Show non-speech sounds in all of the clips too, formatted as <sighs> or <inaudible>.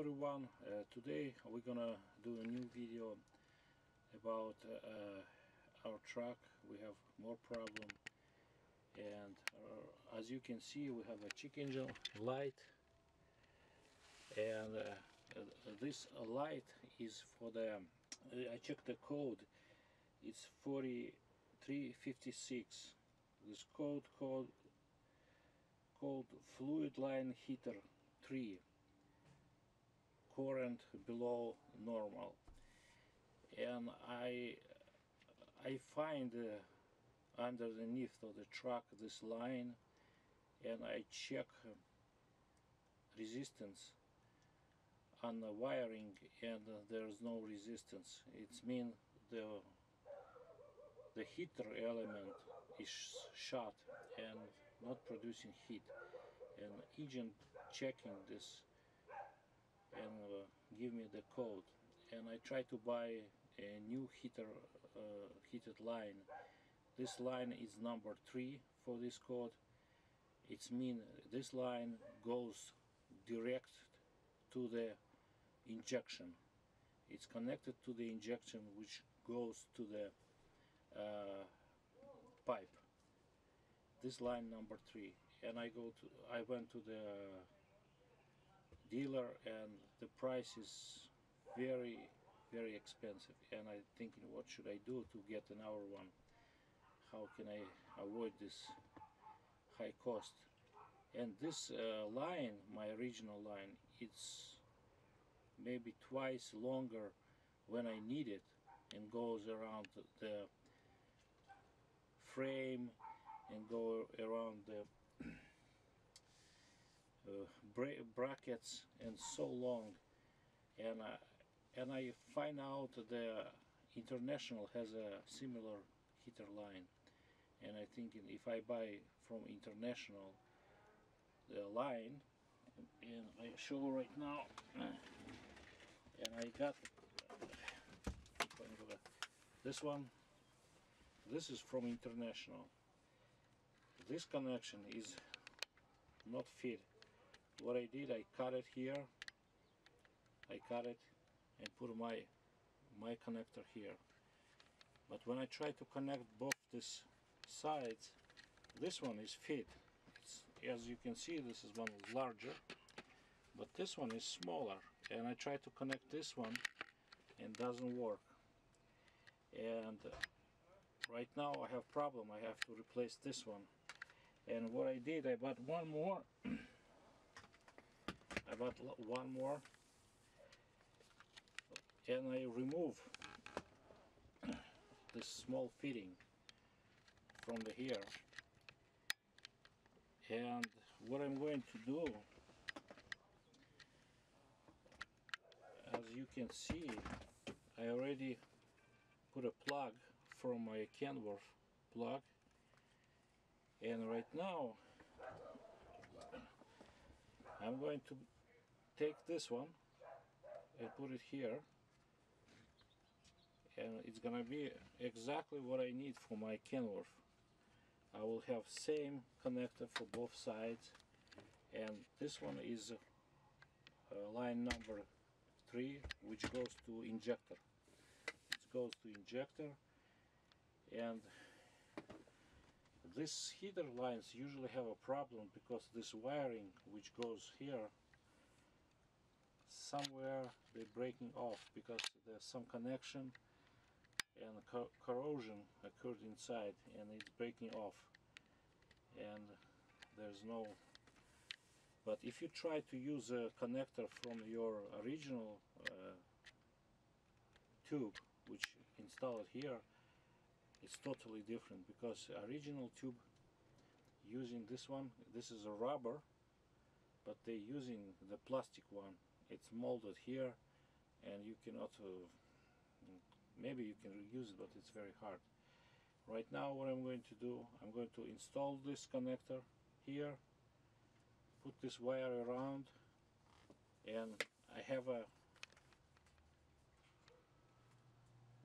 everyone uh, today we're gonna do a new video about uh, our truck. We have more problem. And uh, as you can see we have a check engine light. And uh, uh, this light is for the I checked the code. It's 4356 this code code called fluid line heater 3 current below normal. And I I find uh, underneath of the truck this line and I check resistance on the wiring and uh, there's no resistance. It means the the heater element is shot and not producing heat. And agent checking this and uh, give me the code. And I try to buy a new heater uh, heated line. This line is number three for this code. It's mean this line goes direct to the injection. It's connected to the injection which goes to the uh, pipe. This line number three. And I go to I went to the dealer and the price is very very expensive. And I'm thinking what should I do to get another one? How can I avoid this high cost? And this uh, line my original line it's maybe twice longer when I need it and goes around the frame and go around the Uh, bra brackets and so long. And I, and I find out the international has a similar heater line. And I think if I buy from international the line and I show right now and I got this one this is from international. This connection is not fit what I did I cut it here. I cut it and put my my connector here. But when I try to connect both these sides this one is fit. It's, as you can see this is one larger but this one is smaller. And I try to connect this one and doesn't work. And right now I have problem. I have to replace this one. And what I did I bought one more <clears throat> I bought one more. And I remove <clears throat> this small fitting from the here and what I'm going to do as you can see I already put a plug from my Kenworth plug. And right now I'm going to take this one and put it here. And it's gonna be exactly what I need for my Kenworth. I will have same connector for both sides. And this one is uh, line number three which goes to injector. It goes to injector. And these heater lines usually have a problem because this wiring which goes here somewhere they're breaking off because there's some connection and co corrosion occurred inside and it's breaking off. And there's no but if you try to use a connector from your original uh, tube which installed here it's totally different because original tube using this one this is a rubber but they're using the plastic one it's molded here and you cannot uh, maybe you can reuse it but it's very hard. Right now what I'm going to do I'm going to install this connector here put this wire around and I have a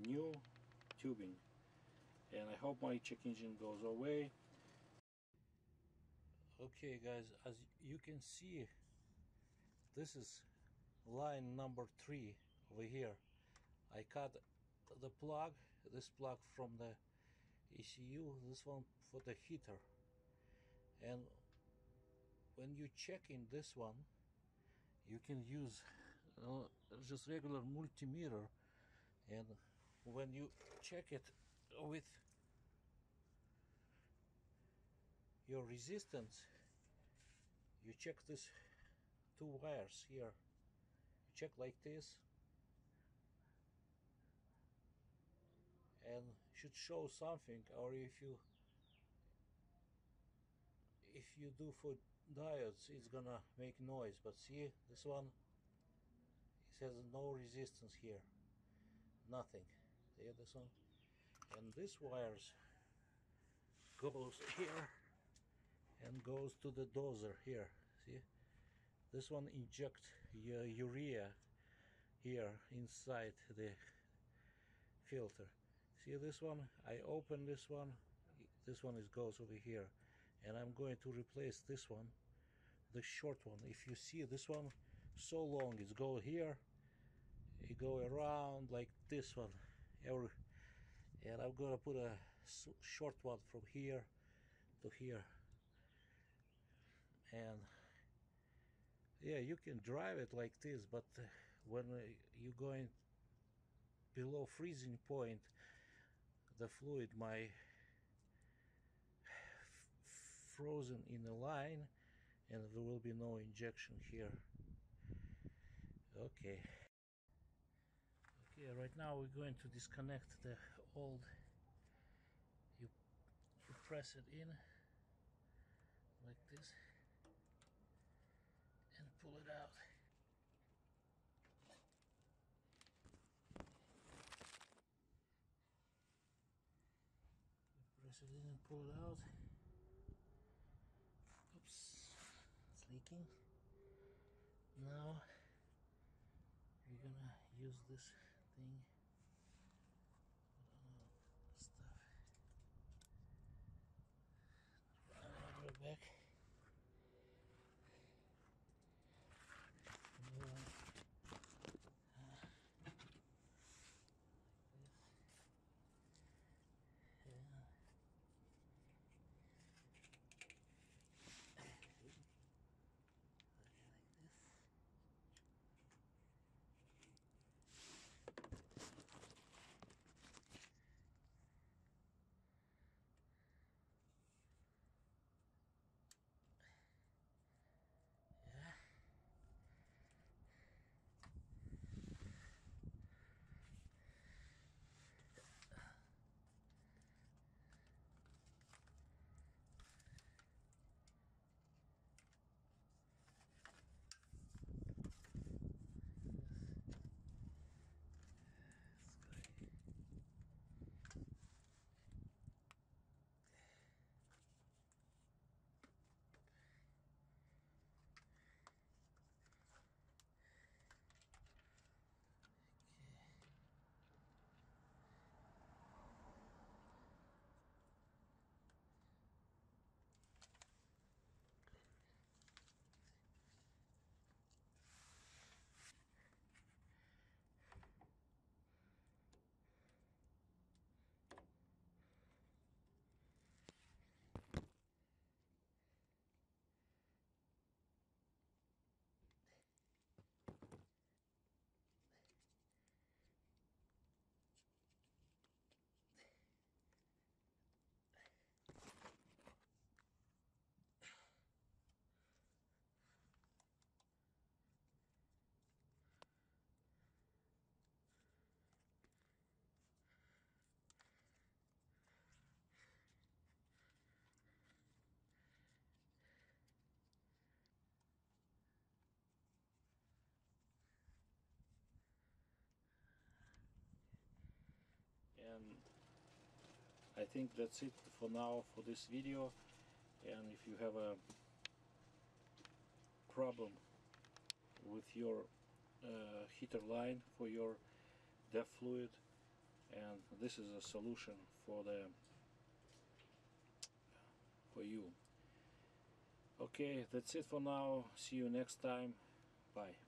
new tubing. And I hope my check engine goes away. Okay guys as you can see this is line number three over here. I cut the plug this plug from the ECU this one for the heater. And when you check in this one you can use uh, just regular multimeter. And when you check it with your resistance you check this two wires here check like this. And should show something or if you if you do for diodes it's gonna make noise. But see this one it has no resistance here. Nothing. See this one? And this wires goes <laughs> here and goes to the doser here. See this one inject urea here inside the filter. See this one? I open this one. This one is goes over here. And I'm going to replace this one the short one. If you see this one so long it's go here it go around like this one. Every and I'm gonna put a short one from here to here. And yeah you can drive it like this but uh, when uh, you're going below freezing point the fluid might <sighs> frozen in the line and there will be no injection here. Okay. Okay right now we're going to disconnect the old you, you press it in like this and pull it out press it in and pull it out. Oops. It's leaking. Now we're gonna use this thing I think that's it for now for this video. And if you have a problem with your uh, heater line for your DEF fluid and this is a solution for the for you. Okay that's it for now. See you next time. Bye